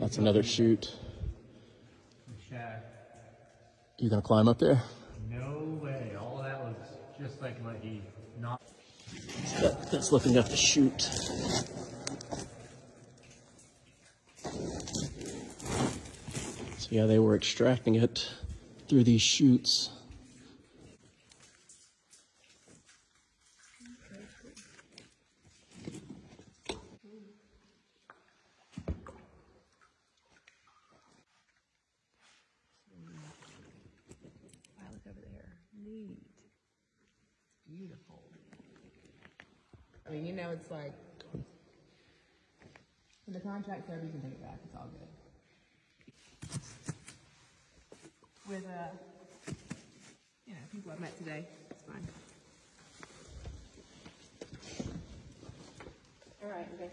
That's another chute. You gonna climb up there? No way. All that looks just like what he not. That, that's looking up the chute. So yeah, they were extracting it through these chutes. Neat. Beautiful. I mean, you know, it's like when the contract's over, you can take it back. It's all good. With uh, you know, people I've met today, it's fine. All right. Okay.